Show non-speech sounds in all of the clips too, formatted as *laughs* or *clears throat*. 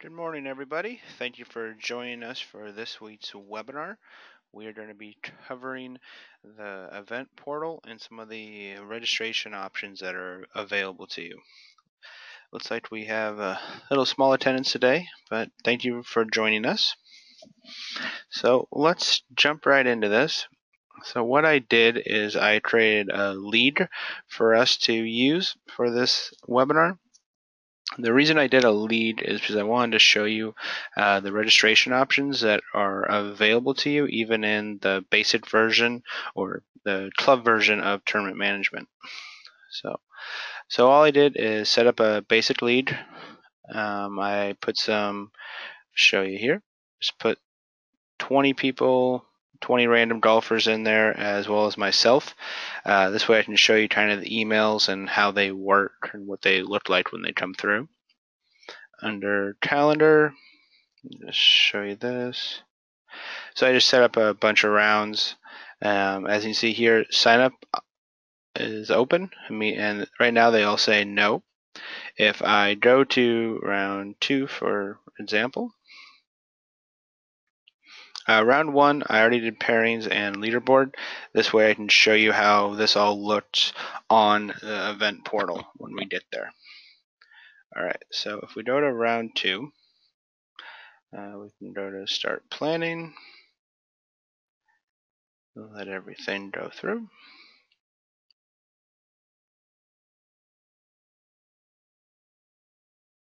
Good morning, everybody. Thank you for joining us for this week's webinar. We are going to be covering the event portal and some of the registration options that are available to you. Looks like we have a little small attendance today, but thank you for joining us. So let's jump right into this. So what I did is I created a lead for us to use for this webinar. The reason I did a lead is because I wanted to show you uh, the registration options that are available to you even in the basic version or the club version of tournament management. So, so all I did is set up a basic lead. Um, I put some, show you here, just put 20 people 20 random golfers in there as well as myself. Uh, this way I can show you kind of the emails and how they work and what they look like when they come through. Under calendar, just show you this. So I just set up a bunch of rounds. Um, as you can see here, sign up is open. and right now they all say no. If I go to round two, for example, uh, round one, I already did pairings and leaderboard. This way I can show you how this all looked on the event portal when we get there. Alright, so if we go to round two, uh, we can go to start planning. Let everything go through.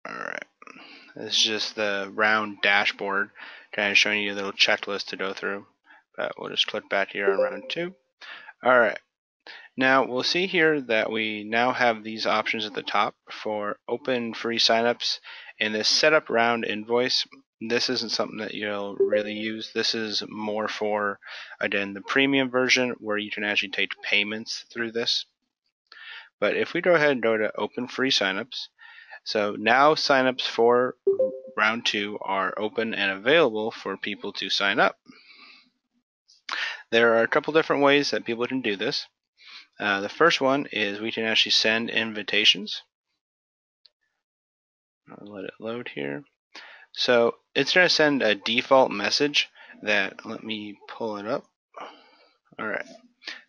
Alright, this is just the round dashboard kind of showing you a little checklist to go through. But we'll just click back here on round two. All right. Now we'll see here that we now have these options at the top for open free signups and this setup round invoice. This isn't something that you'll really use. This is more for, again, the premium version where you can actually take payments through this. But if we go ahead and go to open free signups, so now signups for round two are open and available for people to sign up. There are a couple different ways that people can do this. Uh, the first one is we can actually send invitations. I'll let it load here. So it's going to send a default message that, let me pull it up. All right.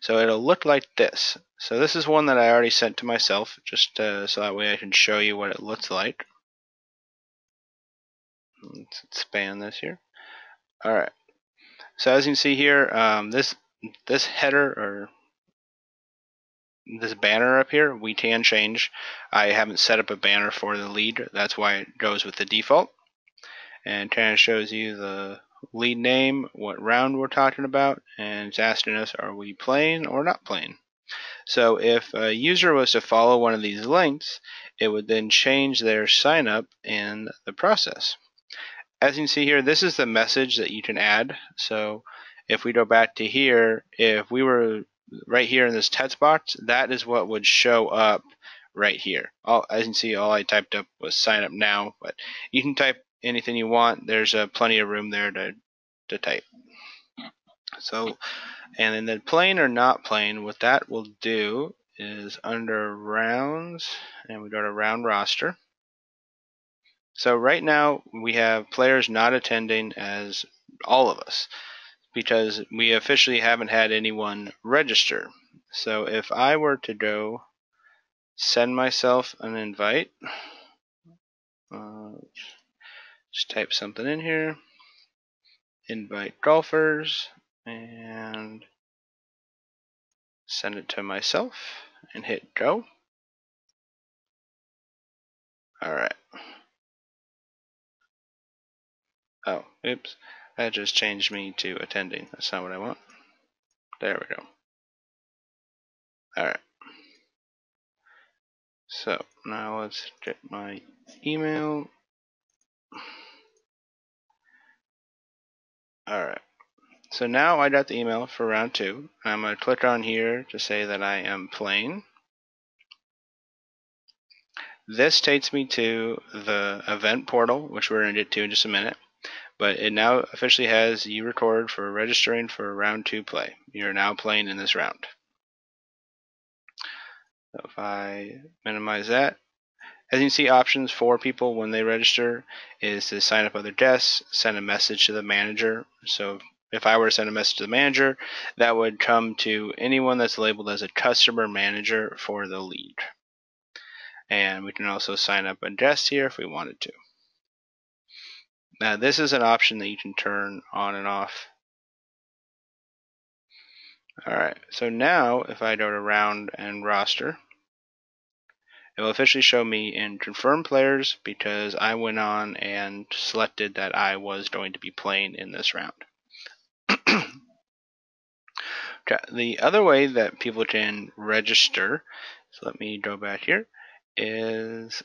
So it'll look like this. So this is one that I already sent to myself, just uh, so that way I can show you what it looks like. Let's expand this here. All right. So as you can see here, um, this this header or this banner up here, we can change. I haven't set up a banner for the lead. That's why it goes with the default. And kind of shows you the lead name, what round we're talking about, and it's asking us are we playing or not playing. So if a user was to follow one of these links, it would then change their sign up in the process as you can see here, this is the message that you can add. So if we go back to here, if we were right here in this text box, that is what would show up right here. All, as you can see, all I typed up was sign up now, but you can type anything you want. There's uh, plenty of room there to, to type. So, and then the playing or not playing, what that will do is under rounds, and we go to round roster. So right now we have players not attending as all of us because we officially haven't had anyone register. So if I were to go send myself an invite, uh, just type something in here, invite golfers, and send it to myself and hit go. All right. Oh, oops. That just changed me to attending. That's not what I want. There we go. Alright. So, now let's get my email. Alright. So now I got the email for round two. I'm going to click on here to say that I am playing. This takes me to the event portal, which we're going to get to in just a minute but it now officially has you recorded for registering for round two play. You're now playing in this round. So if I minimize that, as you see, options for people when they register is to sign up other guests, send a message to the manager. So if I were to send a message to the manager, that would come to anyone that's labeled as a customer manager for the lead. And we can also sign up a guest here if we wanted to. Now this is an option that you can turn on and off. Alright, so now if I go to round and roster, it will officially show me in confirmed players because I went on and selected that I was going to be playing in this round. *clears throat* the other way that people can register, so let me go back here, is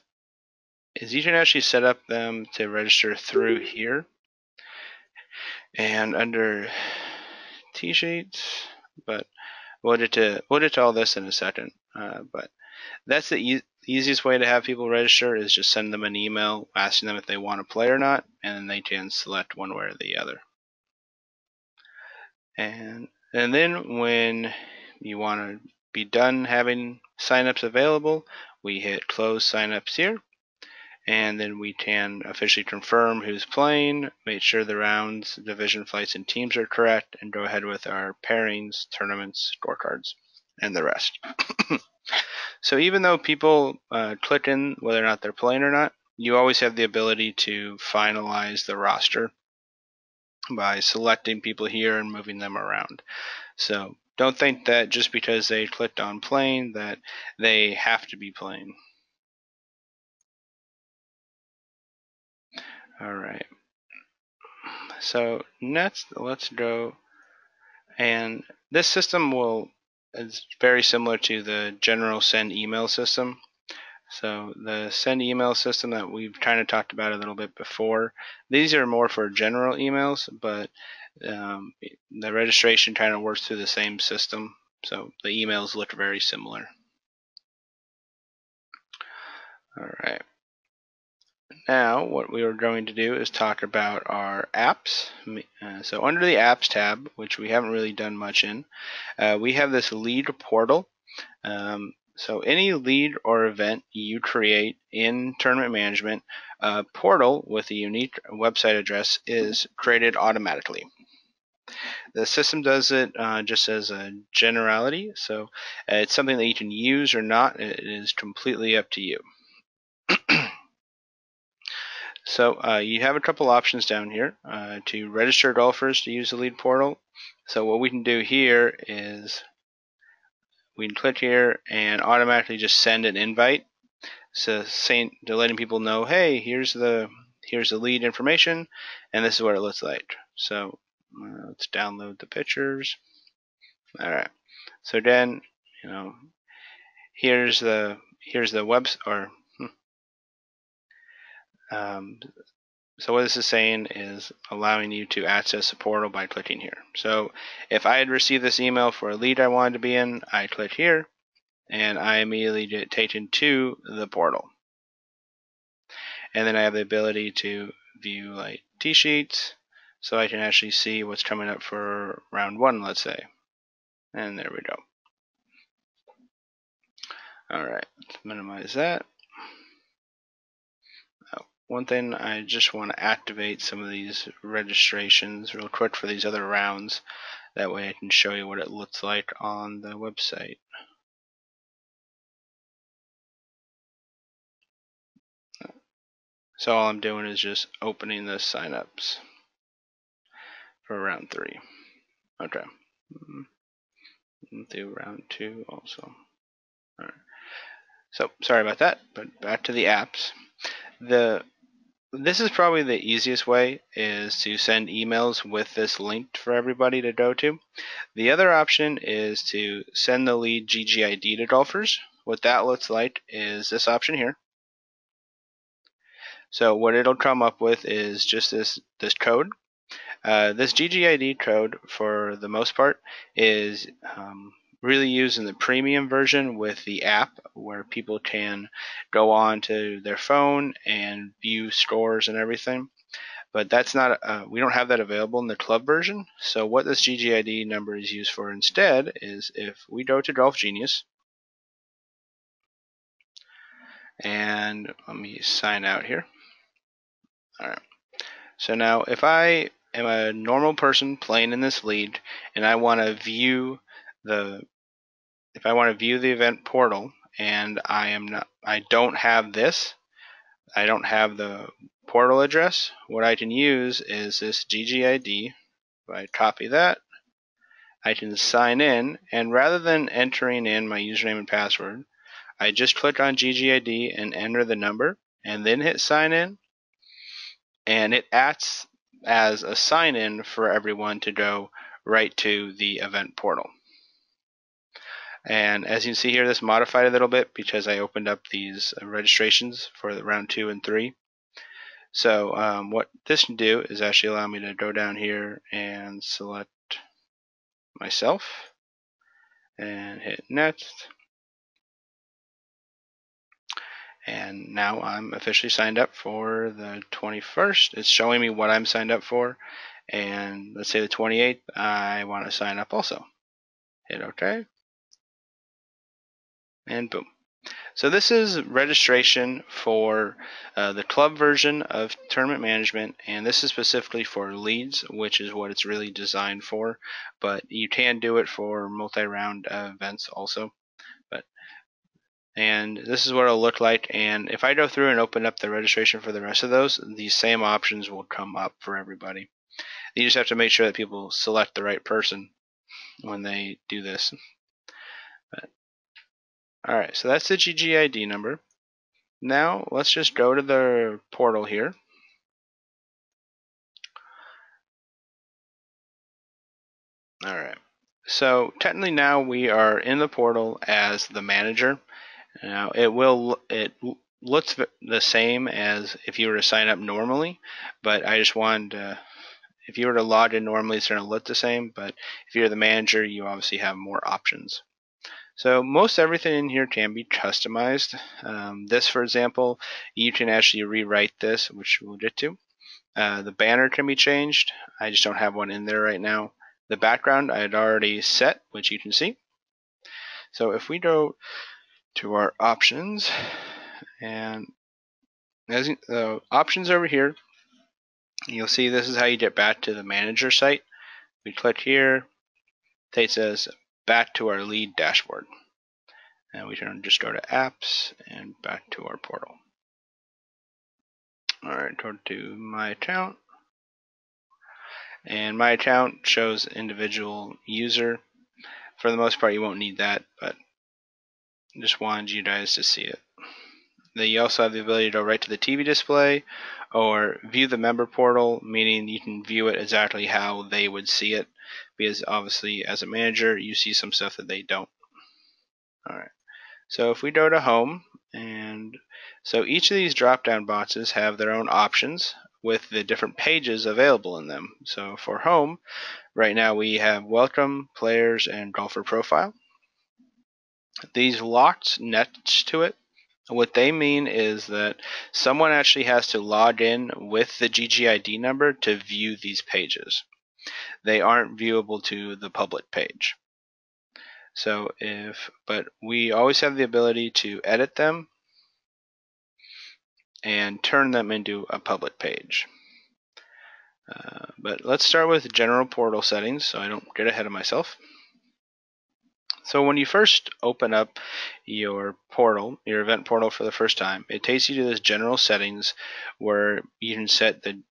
is you can actually set up them to register through here. And under tee sheets, but we'll get to we'll get to all this in a second. Uh, but that's the e easiest way to have people register is just send them an email asking them if they want to play or not, and then they can select one way or the other. And and then when you want to be done having signups available, we hit close signups here and then we can officially confirm who's playing, make sure the rounds, division flights, and teams are correct, and go ahead with our pairings, tournaments, scorecards, and the rest. *coughs* so even though people uh, click in whether or not they're playing or not, you always have the ability to finalize the roster by selecting people here and moving them around. So don't think that just because they clicked on playing that they have to be playing. All right. So next, let's go, and this system will is very similar to the general send email system. So the send email system that we've kind of talked about a little bit before, these are more for general emails, but um, the registration kind of works through the same system. So the emails look very similar. All right. Now, what we are going to do is talk about our apps. Uh, so under the apps tab, which we haven't really done much in, uh, we have this lead portal. Um, so any lead or event you create in tournament management, uh, portal with a unique website address is created automatically. The system does it uh, just as a generality, so uh, it's something that you can use or not. It is completely up to you. So uh, you have a couple options down here uh, to register golfers to use the lead portal. So what we can do here is we can click here and automatically just send an invite. So saying to letting people know, hey, here's the here's the lead information, and this is what it looks like. So uh, let's download the pictures. All right. So then, you know, here's the here's the web or um, so what this is saying is allowing you to access the portal by clicking here. So if I had received this email for a lead I wanted to be in, I click here, and I immediately get taken to the portal. And then I have the ability to view like tee sheets, so I can actually see what's coming up for round one, let's say. And there we go. Alright, let's minimize that. One thing, I just want to activate some of these registrations real quick for these other rounds. That way I can show you what it looks like on the website. So all I'm doing is just opening the signups for round three. Okay. Mm-hmm. Do round two also. Alright. So sorry about that, but back to the apps. The this is probably the easiest way is to send emails with this link for everybody to go to. The other option is to send the lead GGID to golfers. What that looks like is this option here. So what it'll come up with is just this this code. Uh, this GGID code, for the most part, is um, really using the premium version with the app where people can go on to their phone and view scores and everything. But that's not, uh, we don't have that available in the club version. So what this GGID number is used for instead is if we go to Golf Genius And let me sign out here. Alright. So now if I am a normal person playing in this league and I want to view the if I want to view the event portal and I am not I don't have this I don't have the portal address what I can use is this GGID if I copy that I can sign in and rather than entering in my username and password I just click on GGID and enter the number and then hit sign in and it acts as a sign in for everyone to go right to the event portal. And as you can see here, this modified a little bit because I opened up these registrations for the round two and three. So um, what this can do is actually allow me to go down here and select myself and hit next. and now I'm officially signed up for the 21st. It's showing me what I'm signed up for, and let's say the 28th, I want to sign up also. Hit OK, and boom. So this is registration for uh, the club version of tournament management, and this is specifically for leads, which is what it's really designed for. But you can do it for multi-round uh, events also but and this is what it'll look like and if I go through and open up the registration for the rest of those these same options will come up for everybody you just have to make sure that people select the right person when they do this alright so that's the GGID number now let's just go to the portal here alright so technically now we are in the portal as the manager now it will it looks the same as if you were to sign up normally, but I just wanted to, if you were to log in normally, it's going to look the same. But if you're the manager, you obviously have more options. So most everything in here can be customized. Um, this, for example, you can actually rewrite this, which we'll get to. Uh, the banner can be changed. I just don't have one in there right now. The background I had already set, which you can see. So if we go to our options and as the uh, options over here you'll see this is how you get back to the manager site we click here takes us back to our lead dashboard. And we can just go to apps and back to our portal. Alright go to my account. And my account shows individual user. For the most part you won't need that but just wanted you guys to see it. Then you also have the ability to right to the TV display or view the member portal, meaning you can view it exactly how they would see it. Because obviously, as a manager, you see some stuff that they don't. Alright, so if we go to home, and so each of these drop down boxes have their own options with the different pages available in them. So for home, right now we have welcome, players, and golfer profile. These locked next to it, what they mean is that someone actually has to log in with the GGID number to view these pages. They aren't viewable to the public page. So if, but we always have the ability to edit them and turn them into a public page. Uh, but let's start with general portal settings so I don't get ahead of myself. So when you first open up your portal, your event portal for the first time, it takes you to this general settings where you can set the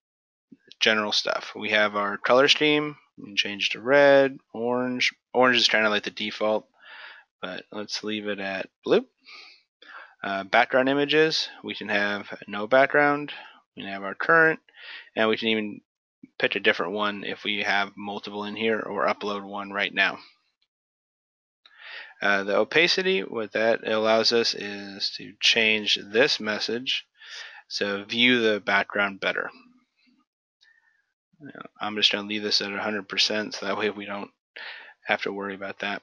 general stuff. We have our color scheme, we can change to red, orange. Orange is kind of like the default, but let's leave it at blue. Uh, background images, we can have no background, we can have our current, and we can even pick a different one if we have multiple in here or upload one right now. Uh, the opacity, what that allows us is to change this message so view the background better. I'm just going to leave this at 100% so that way we don't have to worry about that.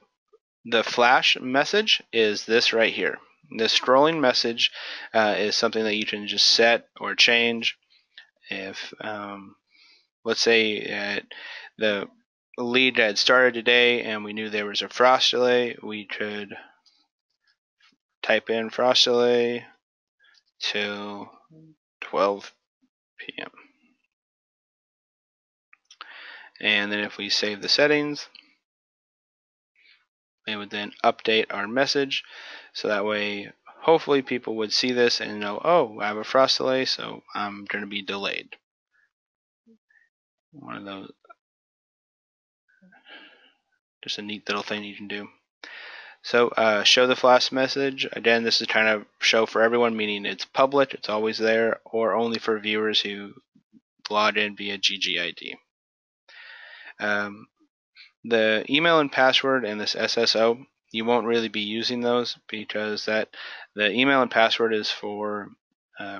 The flash message is this right here. The scrolling message uh, is something that you can just set or change. If um, let's say uh, the lead had started today and we knew there was a frost delay, we could type in frost delay till 12 p.m. And then if we save the settings, it would then update our message. So that way, hopefully people would see this and know, oh, I have a frost delay, so I'm going to be delayed. One of those, just a neat little thing you can do. So uh, show the flash message. Again, this is trying to show for everyone, meaning it's public, it's always there, or only for viewers who log in via GGID. Um, the email and password and this SSO, you won't really be using those because that the email and password is for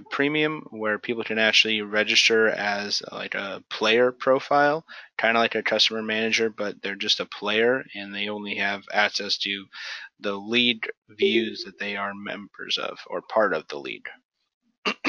premium where people can actually register as like a player profile, kind of like a customer manager, but they're just a player and they only have access to the lead views that they are members of or part of the lead. *clears throat*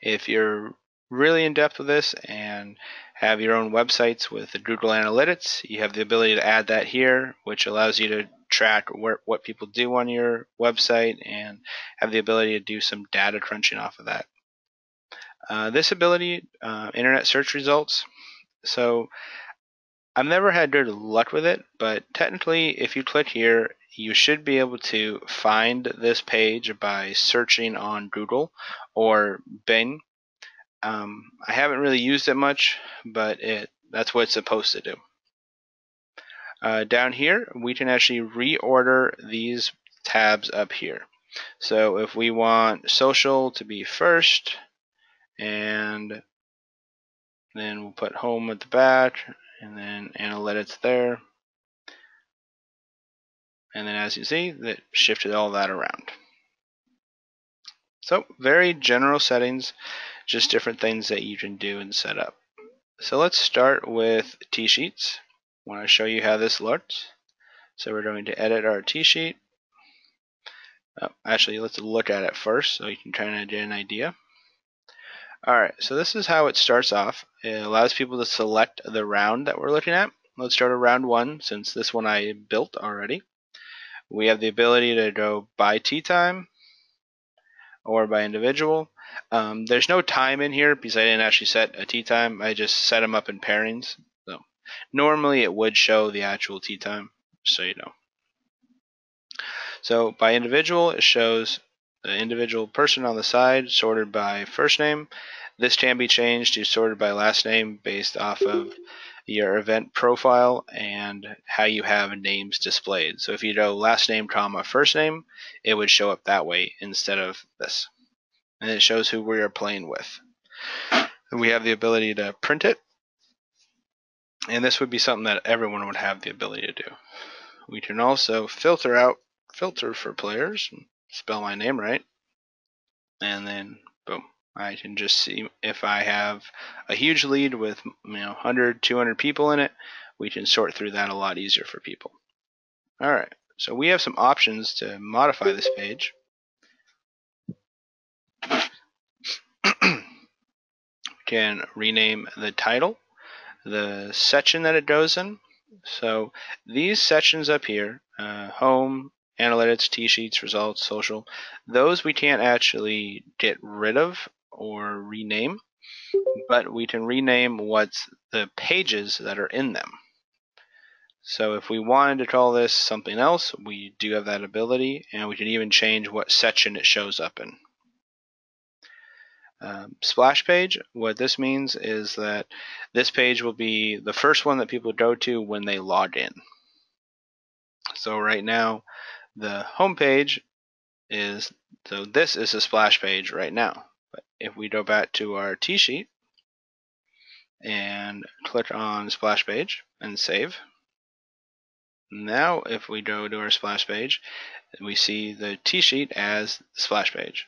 if you're really in depth with this and have your own websites with the Google Analytics, you have the ability to add that here, which allows you to track where, what people do on your website and have the ability to do some data crunching off of that. Uh, this ability, uh, internet search results. So I've never had good luck with it, but technically, if you click here, you should be able to find this page by searching on Google or Bing. Um, I haven't really used it much, but it that's what it's supposed to do. Uh, down here, we can actually reorder these tabs up here. So if we want social to be first, and then we'll put home at the back, and then analytics there. And then as you see, that shifted all that around. So very general settings, just different things that you can do and set up. So let's start with Tee Sheets I want to show you how this looks. So we're going to edit our tee sheet. Oh, actually, let's look at it first so you can kind of get an idea. Alright, so this is how it starts off. It allows people to select the round that we're looking at. Let's start at round one since this one I built already. We have the ability to go by tee time or by individual. Um, there's no time in here because I didn't actually set a tee time. I just set them up in pairings. So Normally it would show the actual tee time, so you know. So by individual, it shows the individual person on the side sorted by first name. This can be changed to sorted by last name based off of your event profile and how you have names displayed. So if you go last name comma first name, it would show up that way instead of this. And it shows who we are playing with. We have the ability to print it and this would be something that everyone would have the ability to do. We can also filter out, filter for players, spell my name right, and then boom, I can just see if I have a huge lead with you know 100, 200 people in it, we can sort through that a lot easier for people. All right, so we have some options to modify this page. Can rename the title the section that it goes in. So these sections up here, uh, home, analytics, tee sheets, results, social, those we can't actually get rid of or rename, but we can rename what's the pages that are in them. So if we wanted to call this something else, we do have that ability, and we can even change what section it shows up in. Um, splash page, what this means is that this page will be the first one that people go to when they log in. So right now, the home page is, so this is a splash page right now. But if we go back to our tee sheet and click on splash page and save, now if we go to our splash page, we see the tee sheet as the splash page.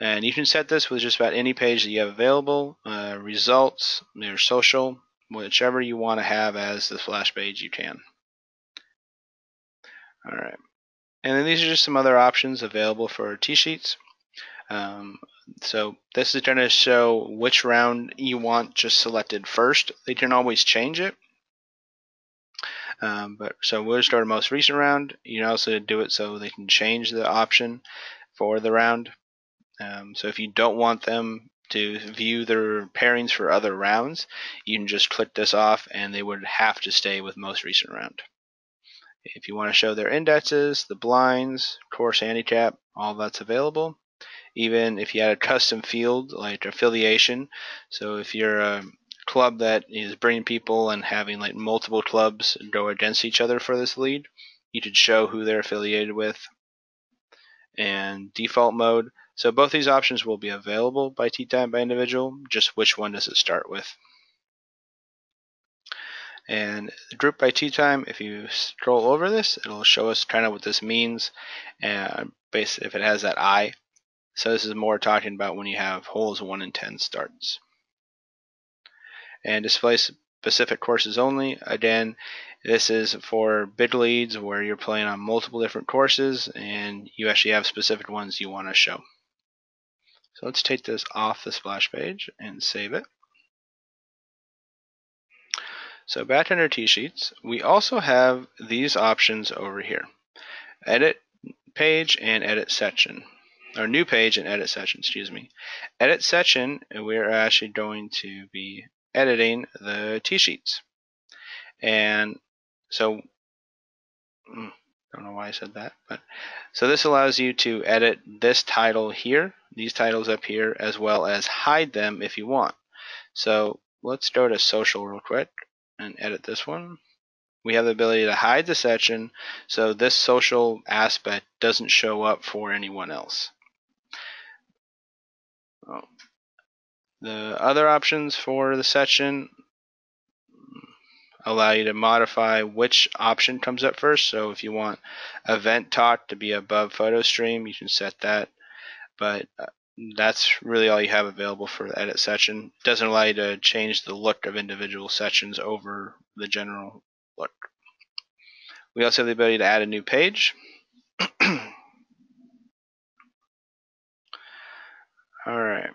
And you can set this with just about any page that you have available, uh, results, your social, whichever you want to have as the splash page you can. All right. And then these are just some other options available for tee sheets. Um, so this is going to show which round you want just selected first. They can always change it. Um, but so we'll start a most recent round. You can also do it so they can change the option for the round. Um, so if you don't want them to view their pairings for other rounds, you can just click this off and they would have to stay with most recent round. If you want to show their indexes, the blinds, course handicap, all that's available. Even if you had a custom field like affiliation, so if you're a club that is bringing people and having like multiple clubs go against each other for this lead, you could show who they're affiliated with. And default mode, so both these options will be available by Tee Time by individual, just which one does it start with. And group by tee time, if you scroll over this, it'll show us kind of what this means, and if it has that I. So this is more talking about when you have holes 1 and 10 starts. And display specific courses only. Again, this is for big leads where you're playing on multiple different courses and you actually have specific ones you want to show. So let's take this off the splash page and save it. So back under Tee Sheets, we also have these options over here. Edit page and edit section. Or new page and edit section, excuse me. Edit section, we're actually going to be editing the Tee Sheets. And so, hmm, don't know why I said that, but so this allows you to edit this title here, these titles up here, as well as hide them if you want. So let's go to social real quick and edit this one. We have the ability to hide the section so this social aspect doesn't show up for anyone else. Oh. The other options for the section allow you to modify which option comes up first. So if you want event talk to be above photo stream, you can set that. But uh, that's really all you have available for the edit section. It doesn't allow you to change the look of individual sections over the general look. We also have the ability to add a new page. *clears throat* Alright.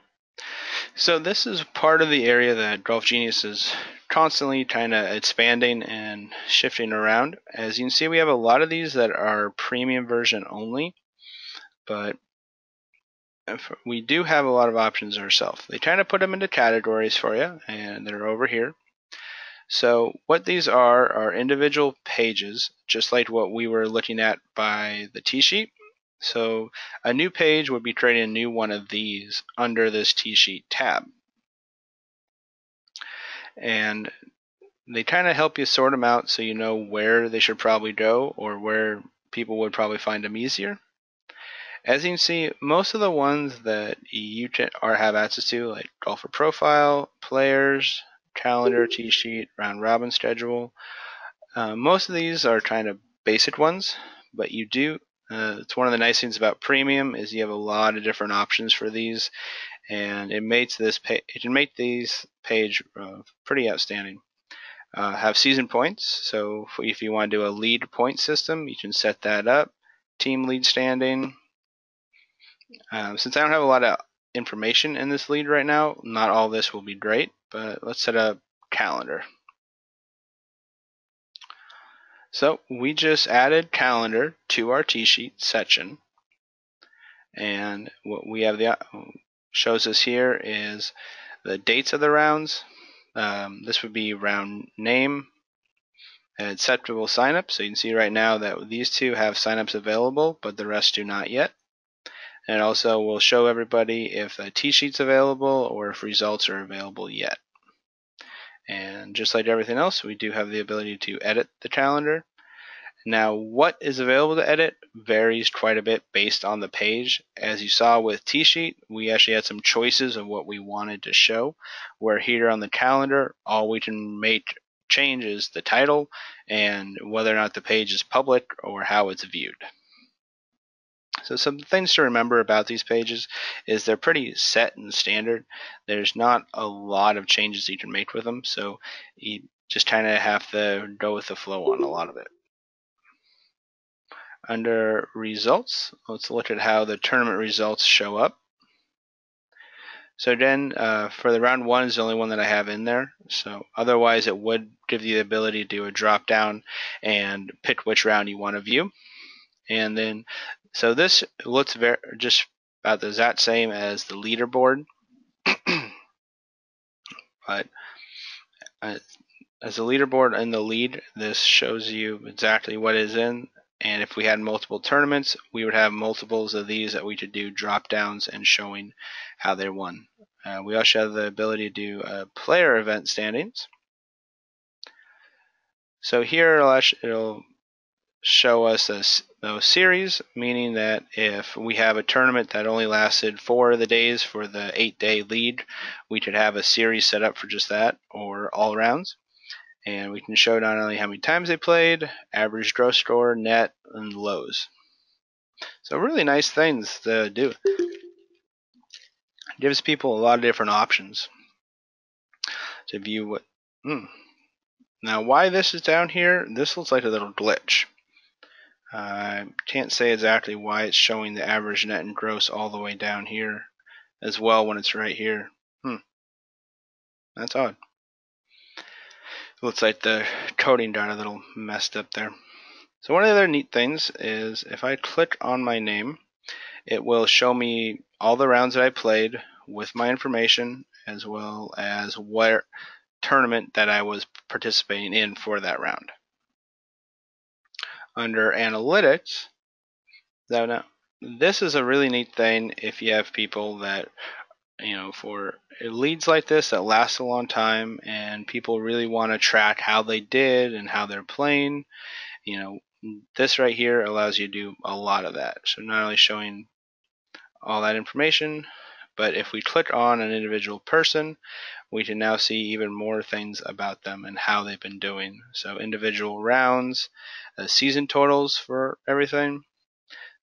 So this is part of the area that Golf Genius is constantly kind of expanding and shifting around. As you can see, we have a lot of these that are premium version only, but we do have a lot of options ourselves. They kind of put them into categories for you, and they're over here. So what these are are individual pages, just like what we were looking at by the tee sheet. So a new page would be creating a new one of these under this tee sheet tab. And they kind of help you sort them out so you know where they should probably go or where people would probably find them easier. As you can see, most of the ones that you are have access to, like golfer profile, players, calendar, tee sheet, round robin schedule, uh, most of these are kind of basic ones, but you do. Uh, it's one of the nice things about premium is you have a lot of different options for these, and it makes this pa- it make these page uh, pretty outstanding. Uh, have season points, so if you want to do a lead point system, you can set that up. Team lead standing, um, since I don't have a lot of information in this lead right now, not all this will be great, but let's set a calendar. So we just added calendar to our tee sheet section. And we have the shows us here is the dates of the rounds. Um, this would be round name, and acceptable signups. So you can see right now that these two have signups available, but the rest do not yet. And also we'll show everybody if a tee sheet's available or if results are available yet. And just like everything else, we do have the ability to edit the calendar. Now, what is available to edit varies quite a bit based on the page. As you saw with Tee Sheet, we actually had some choices of what we wanted to show, where here on the calendar, all we can make change is the title and whether or not the page is public or how it's viewed. So some things to remember about these pages is they're pretty set and standard. There's not a lot of changes you can make with them, so you just kind of have to go with the flow on a lot of it. Under results, let's look at how the tournament results show up. So then, uh, for the round one is the only one that I have in there. So otherwise, it would give you the ability to do a drop down and pick which round you want to view. And then So this looks very just about the exact same as the leaderboard, *clears throat* but uh, as a leaderboard in the lead, this shows you exactly what is in. And if we had multiple tournaments, we would have multiples of these that we could do drop downs and showing how they won. Uh, we also have the ability to do uh, player event standings. So here it'll, show us a, a series, meaning that if we have a tournament that only lasted four of the days for the eight day lead, we could have a series set up for just that or all rounds. And we can show not only how many times they played, average gross score, net, and lows. So really nice things to do. gives people a lot of different options to view what. Hmm. Now, why this is down here? This looks like a little glitch. I uh, can't say exactly why it's showing the average net and gross all the way down here as well when it's right here. Hmm. That's odd. Looks like the coding got a little messed up there. So one of the other neat things is if I click on my name, it will show me all the rounds that I played with my information as well as what tournament that I was participating in for that round. Under analytics, now this is a really neat thing if you have people that you know for leads like this that last a long time and people really want to track how they did and how they're playing you know this right here allows you to do a lot of that. So not only showing all that information but if we click on an individual person we can now see even more things about them and how they've been doing. So individual rounds uh, season totals for everything.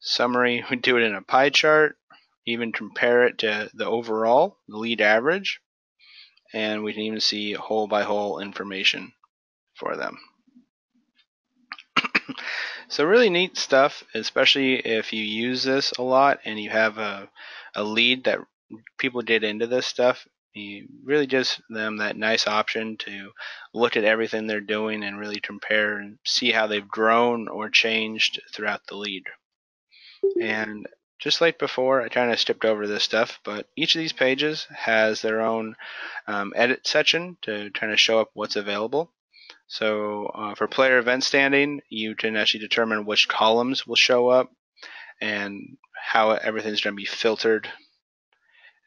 Summary *laughs* we do it in a pie chart even compare it to the overall, the lead average, and we can even see hole by hole information for them. *coughs* so really neat stuff, especially if you use this a lot and you have a, a lead that people did into this stuff. You really gives them that nice option to look at everything they're doing and really compare and see how they've grown or changed throughout the lead. And just like before, I kind of skipped over this stuff, but each of these pages has their own um, edit section to kind of show up what's available. So uh, for player event standing, you can actually determine which columns will show up and how everything's going to be filtered.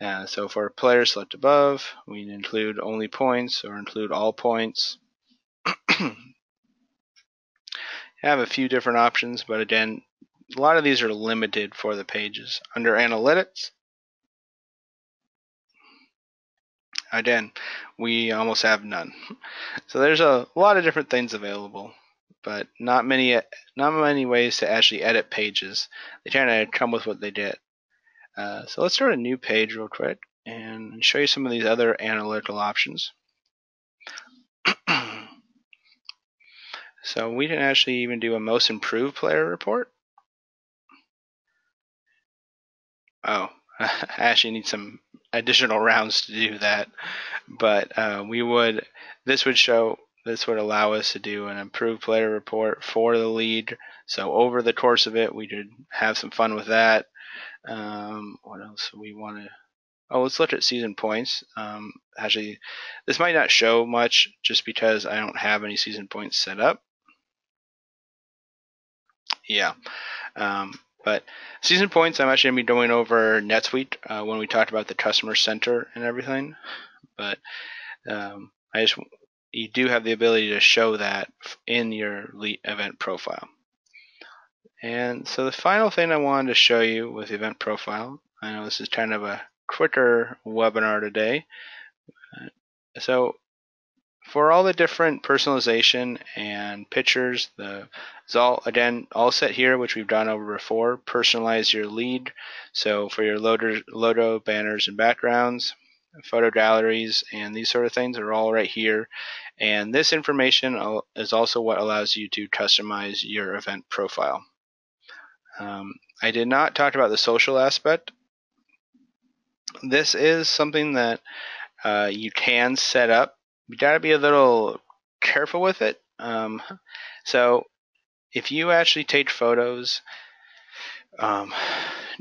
Uh, so for player select above, we include only points or include all points. *clears throat* have a few different options, but again, a lot of these are limited for the pages. Under analytics, again, we almost have none. So there's a lot of different things available, but not many not many ways to actually edit pages. They kind of come with what they did. Uh, so let's start a new page real quick and show you some of these other analytical options. *clears throat* so we can actually even do a most improved player report. Oh, *laughs* I actually need some additional rounds to do that. But uh, we would, this would show, this would allow us to do an improved player report for the lead. So over the course of it, we could have some fun with that. Um, what else we want to? Oh, let's look at season points. Um, actually, this might not show much just because I don't have any season points set up. Yeah. Um, but season points, I'm actually going to be going over week uh, when we talked about the customer center and everything. But um, I just you do have the ability to show that in your event profile. And so the final thing I wanted to show you with the event profile, I know this is kind of a quicker webinar today. So for all the different personalization and pictures, the it's all again all set here, which we've done over before. Personalize your lead. So for your loader, logo, banners, and backgrounds, photo galleries, and these sort of things are all right here. And this information is also what allows you to customize your event profile. Um, I did not talk about the social aspect. This is something that uh, you can set up you gotta be a little careful with it. Um, so if you actually take photos um,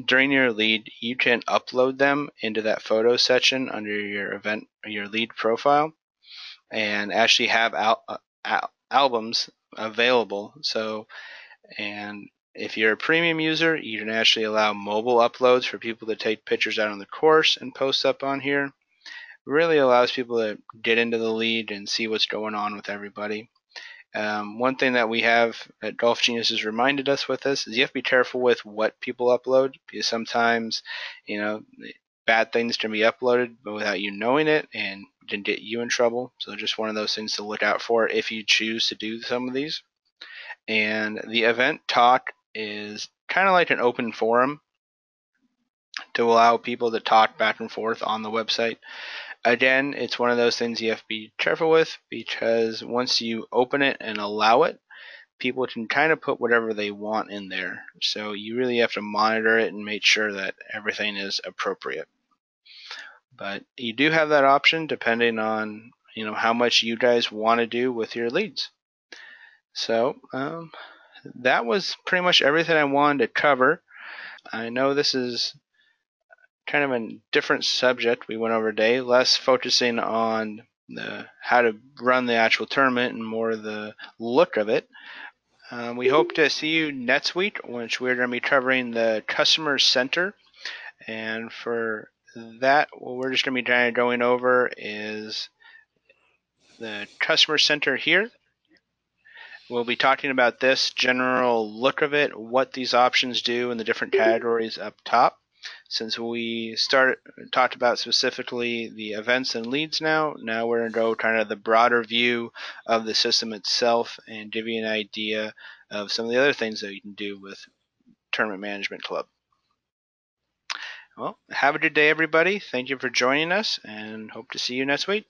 during your lead, you can upload them into that photo section under your event, your lead profile, and actually have al- uh, al- albums available. So, and if you're a premium user, you can actually allow mobile uploads for people to take pictures out on the course and post up on here. Really allows people to get into the league and see what's going on with everybody. Um, one thing that we have at Golf Genius has reminded us with this is you have to be careful with what people upload because sometimes, you know, bad things can be uploaded but without you knowing it and can get you in trouble. So just one of those things to look out for if you choose to do some of these. And the event talk is kind of like an open forum to allow people to talk back and forth on the website. Again, it's one of those things you have to be careful with because once you open it and allow it, people can kind of put whatever they want in there. So you really have to monitor it and make sure that everything is appropriate. But you do have that option depending on you know how much you guys want to do with your leagues. So um, that was pretty much everything I wanted to cover. I know this is kind of a different subject we went over today, less focusing on the how to run the actual tournament and more the look of it. Um, we hope to see you next week, which we're going to be covering the customer center. And for that, what we're just going to be kind of going over is the customer center here. We'll be talking about this general look of it, what these options do, and the different categories up top. Since we started talked about specifically the events and leagues now, now we're going to go kind of the broader view of the system itself and give you an idea of some of the other things that you can do with Tournament Management Club. Well, have a good day, everybody. Thank you for joining us, and hope to see you next week.